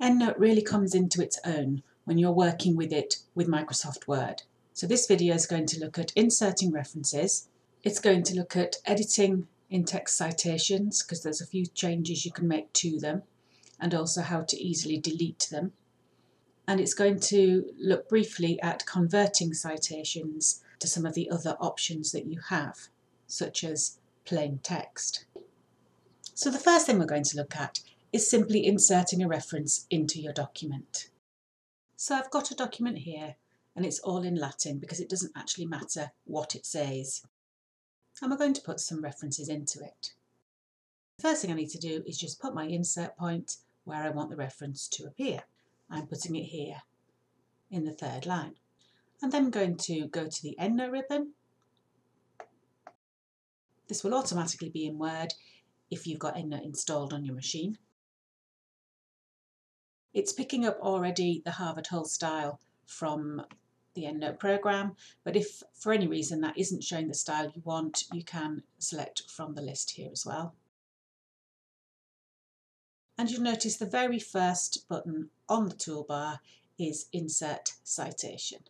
EndNote really comes into its own when you're working with it with Microsoft Word. So this video is going to look at inserting references. It's going to look at editing in-text citations because there's a few changes you can make to them and also how to easily delete them. And it's going to look briefly at converting citations to some of the other options that you have, such as plain text. So the first thing we're going to look at is simply inserting a reference into your document. So I've got a document here and it's all in Latin because it doesn't actually matter what it says. And we're going to put some references into it. The first thing I need to do is just put my insert point where I want the reference to appear. I'm putting it here in the third line. And then I'm going to go to the EndNote ribbon. This will automatically be in Word if you've got EndNote installed on your machine. It's picking up already the Harvard Hull style from the EndNote program, but if for any reason that isn't showing the style you want, you can select from the list here as well. And you'll notice the very first button on the toolbar is Insert Citation.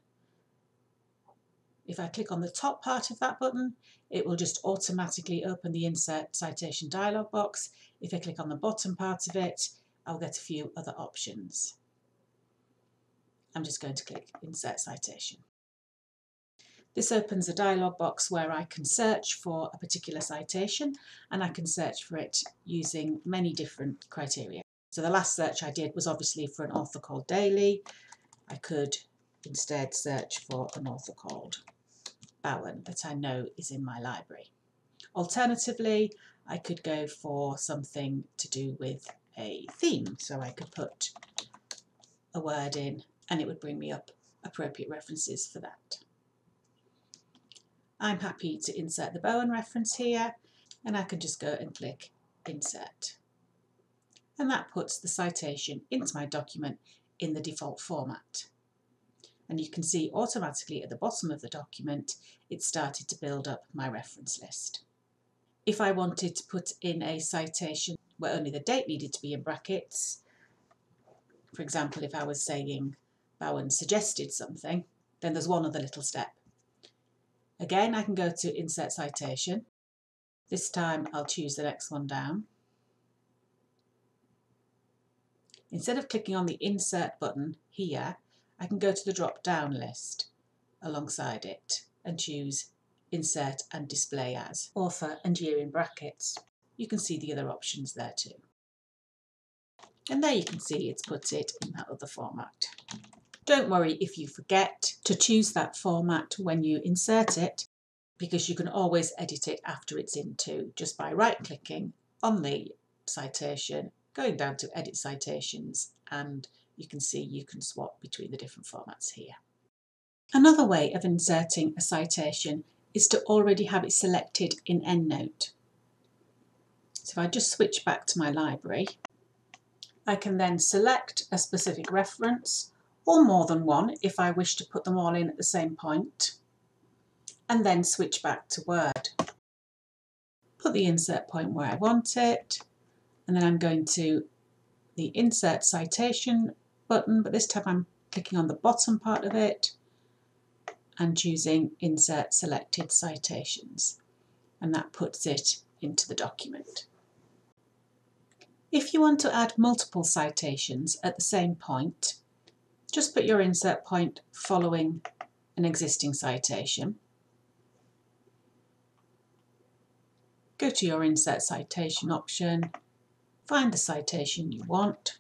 If I click on the top part of that button, it will just automatically open the Insert Citation dialog box. If I click on the bottom part of it, I'll get a few other options. I'm just going to click Insert Citation. This opens a dialog box where I can search for a particular citation and I can search for it using many different criteria. So the last search I did was obviously for an author called Daly. I could instead search for an author called Bowen that I know is in my library. Alternatively, I could go for something to do with a theme. So I could put a word in and it would bring me up appropriate references for that. I'm happy to insert the Bowen reference here and I can just go and click insert. And that puts the citation into my document in the default format. And you can see automatically at the bottom of the document, it started to build up my reference list. If I wanted to put in a citation where only the date needed to be in brackets. For example, if I was saying Bowen suggested something, then there's one other little step. Again, I can go to Insert Citation. This time I'll choose the next one down. Instead of clicking on the Insert button here, I can go to the drop-down list alongside it and choose Insert and Display As, author and year in brackets you can see the other options there too. And there you can see it's put it in that other format. Don't worry if you forget to choose that format when you insert it, because you can always edit it after it's into just by right clicking on the citation, going down to edit citations, and you can see you can swap between the different formats here. Another way of inserting a citation is to already have it selected in EndNote. So if I just switch back to my library, I can then select a specific reference or more than one if I wish to put them all in at the same point, and then switch back to Word. Put the insert point where I want it, and then I'm going to the Insert Citation button, but this time I'm clicking on the bottom part of it and choosing Insert Selected Citations, and that puts it into the document. If you want to add multiple citations at the same point, just put your insert point following an existing citation. Go to your Insert Citation option, find the citation you want,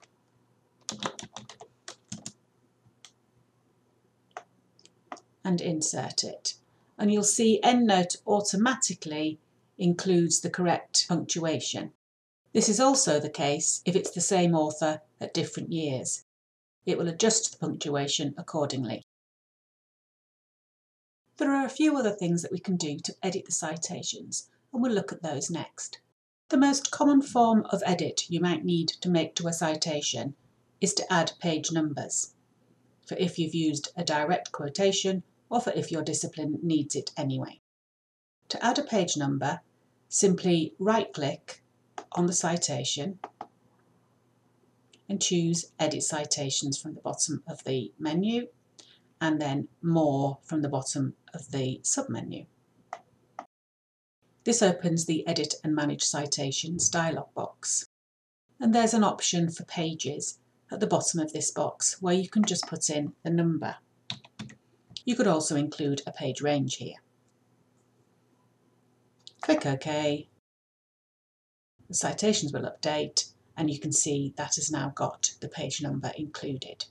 and insert it. And you'll see EndNote automatically includes the correct punctuation. This is also the case if it's the same author at different years. It will adjust the punctuation accordingly. There are a few other things that we can do to edit the citations, and we'll look at those next. The most common form of edit you might need to make to a citation is to add page numbers, for if you've used a direct quotation or for if your discipline needs it anyway. To add a page number, simply right-click on the citation and choose Edit Citations from the bottom of the menu and then More from the bottom of the submenu. This opens the Edit and Manage Citations dialog box. And there's an option for pages at the bottom of this box where you can just put in the number. You could also include a page range here. Click OK. The citations will update and you can see that has now got the page number included.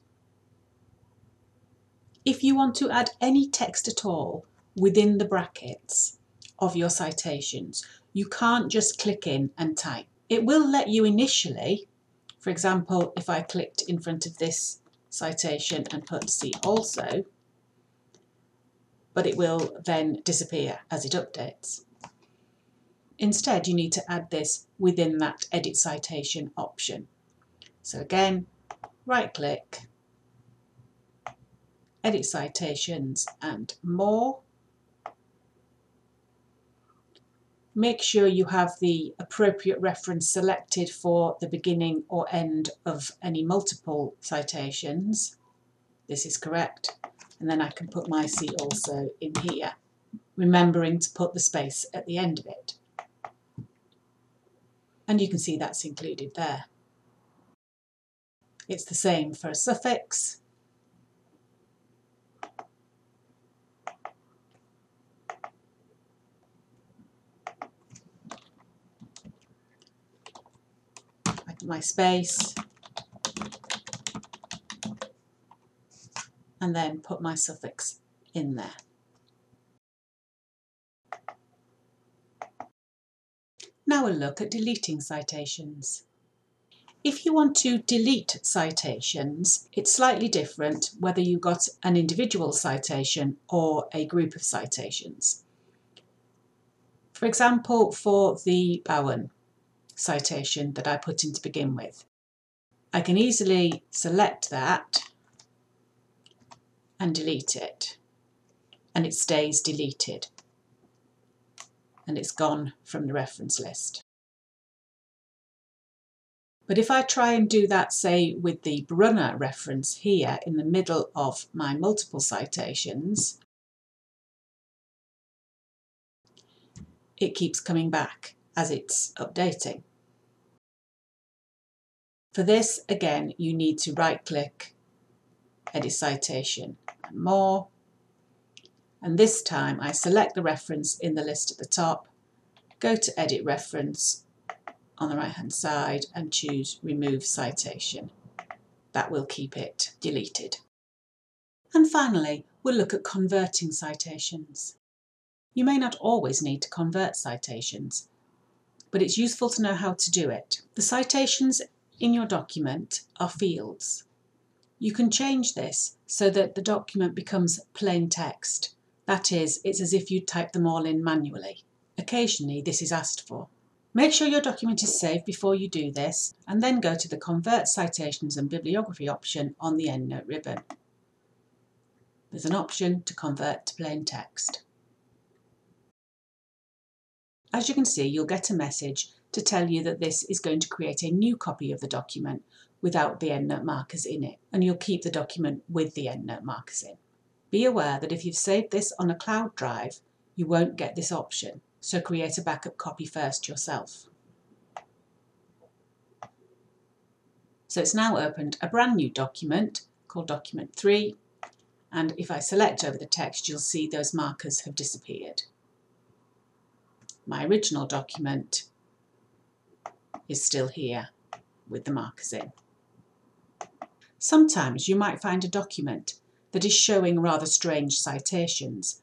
If you want to add any text at all within the brackets of your citations, you can't just click in and type. It will let you initially, for example, if I clicked in front of this citation and put see also, but it will then disappear as it updates. Instead, you need to add this within that Edit Citation option. So again, right click, Edit Citations and More. Make sure you have the appropriate reference selected for the beginning or end of any multiple citations. This is correct. And then I can put my see also in here, remembering to put the space at the end of it and you can see that's included there. It's the same for a suffix. My space and then put my suffix in there. Now we'll look at deleting citations. If you want to delete citations, it's slightly different whether you got an individual citation or a group of citations. For example, for the Bowen citation that I put in to begin with, I can easily select that and delete it, and it stays deleted and it's gone from the reference list. But if I try and do that, say, with the Brunner reference here in the middle of my multiple citations, it keeps coming back as it's updating. For this, again, you need to right click, edit citation and more, and this time I select the reference in the list at the top, go to Edit Reference on the right hand side and choose Remove Citation. That will keep it deleted. And finally, we'll look at converting citations. You may not always need to convert citations, but it's useful to know how to do it. The citations in your document are fields. You can change this so that the document becomes plain text that is, it's as if you'd type them all in manually. Occasionally this is asked for. Make sure your document is saved before you do this and then go to the Convert Citations and Bibliography option on the EndNote ribbon. There's an option to convert to plain text. As you can see, you'll get a message to tell you that this is going to create a new copy of the document without the EndNote markers in it, and you'll keep the document with the EndNote markers in. Be aware that if you've saved this on a cloud drive, you won't get this option, so create a backup copy first yourself. So it's now opened a brand new document called document 3 and if I select over the text you'll see those markers have disappeared. My original document is still here with the markers in. Sometimes you might find a document that is showing rather strange citations.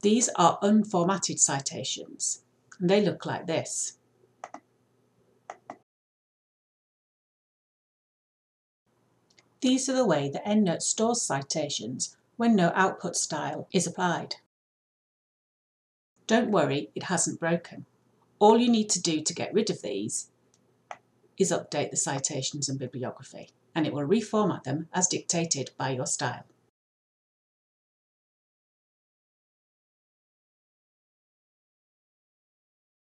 These are unformatted citations, and they look like this. These are the way that EndNote stores citations when no output style is applied. Don't worry, it hasn't broken. All you need to do to get rid of these is update the citations and bibliography and it will reformat them as dictated by your style.